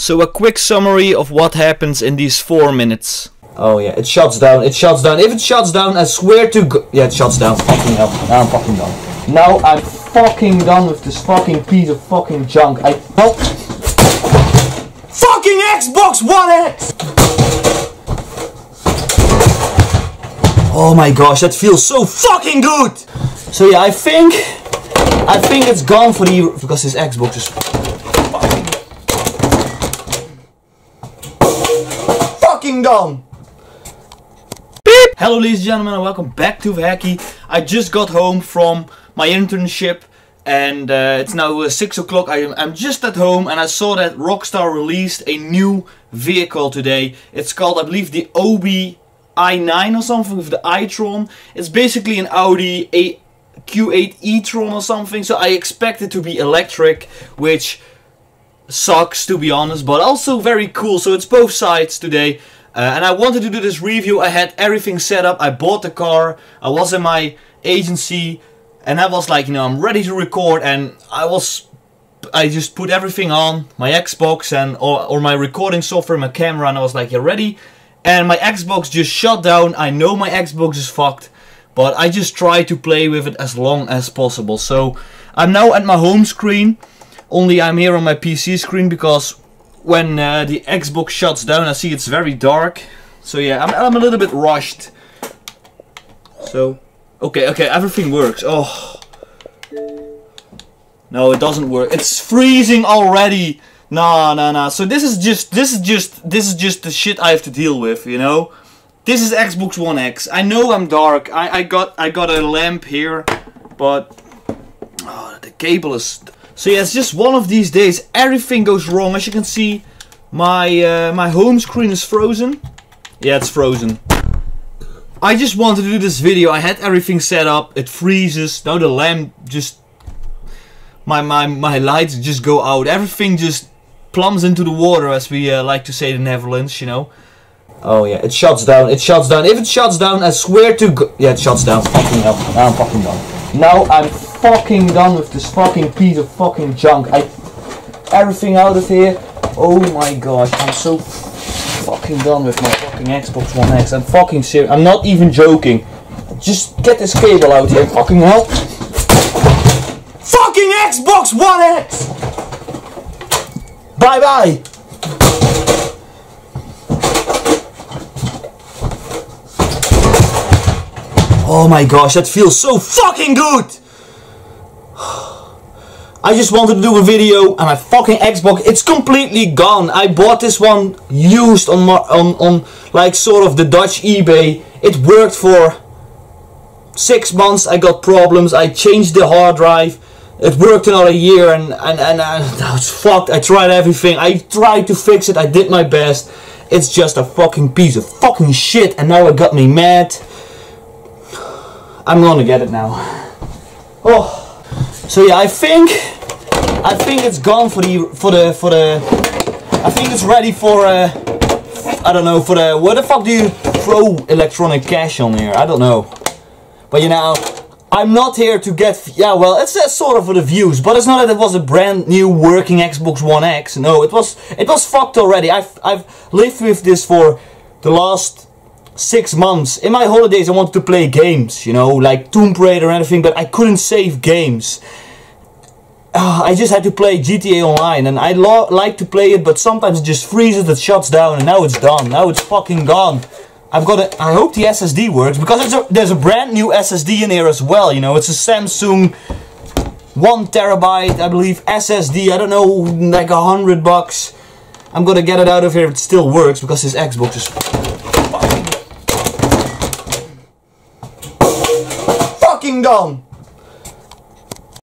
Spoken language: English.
So a quick summary of what happens in these four minutes. Oh yeah, it shuts down, it shuts down. If it shuts down, I swear to go- Yeah, it shuts down. Fucking hell. Now I'm fucking done. Now I'm fucking done with this fucking piece of fucking junk. I- Help! Fucking Xbox One X! Oh my gosh, that feels so fucking good! So yeah, I think... I think it's gone for the... Because this Xbox is Gone! Hello ladies and gentlemen and welcome back to Hacky. I just got home from my internship and uh, it's now uh, 6 o'clock. I am, I'm just at home and I saw that Rockstar released a new vehicle today. It's called I believe the Obey i9 or something with the i-tron. It's basically an Audi A Q8 e-tron or something so I expect it to be electric which sucks to be honest, but also very cool. So it's both sides today. Uh, and I wanted to do this review. I had everything set up. I bought the car. I was in my agency, and I was like, you know, I'm ready to record. And I was, I just put everything on my Xbox and or, or my recording software, my camera, and I was like, you're ready. And my Xbox just shut down. I know my Xbox is fucked, but I just try to play with it as long as possible. So I'm now at my home screen. Only I'm here on my PC screen because when uh, the Xbox shuts down, I see it's very dark. So yeah, I'm, I'm a little bit rushed. So, okay, okay, everything works. Oh. No, it doesn't work. It's freezing already. No, no, no. So this is just, this is just, this is just the shit I have to deal with, you know? This is Xbox One X. I know I'm dark. I, I got, I got a lamp here, but oh, the cable is so yeah, it's just one of these days. Everything goes wrong. As you can see, my uh, my home screen is frozen. Yeah, it's frozen. I just wanted to do this video. I had everything set up. It freezes. Now the lamp just my my my lights just go out. Everything just plumps into the water, as we uh, like to say in the Netherlands. You know. Oh yeah, it shuts down, it shuts down. If it shuts down, I swear to go- Yeah, it shuts down. Fucking hell. Now I'm fucking done. Now I'm fucking done with this fucking piece of fucking junk. I... Everything out of here. Oh my gosh, I'm so fucking done with my fucking Xbox One X. I'm fucking serious. I'm not even joking. Just get this cable out here. Fucking hell. Fucking Xbox One X! Bye bye! Oh my gosh, that feels so fucking good! I just wanted to do a video and my fucking Xbox, it's completely gone. I bought this one used on, mar- on, on like sort of the Dutch eBay. It worked for six months, I got problems, I changed the hard drive. It worked another year and, and, and, and now it's fucked. I tried everything. I tried to fix it. I did my best. It's just a fucking piece of fucking shit and now it got me mad. I'm gonna get it now. Oh. So yeah, I think I think it's gone for the for the for the I think it's ready for uh I don't know for the where the fuck do you throw electronic cash on here? I don't know. But you know, I'm not here to get yeah, well, it's uh, sort of for the views, but it's not that it was a brand new working Xbox One X. No, it was it was fucked already. I've I've lived with this for the last six months. In my holidays, I wanted to play games, you know, like Tomb Raider and everything, but I couldn't save games. Uh, I just had to play GTA Online, and I like to play it, but sometimes it just freezes, it shuts down, and now it's done. Now it's fucking gone. I've got a. I hope the SSD works because a, there's a brand new SSD in here as well. You know, it's a Samsung one terabyte, I believe, SSD. I don't know, like a hundred bucks. I'm gonna get it out of here if it still works because this Xbox is fucking fucking gone.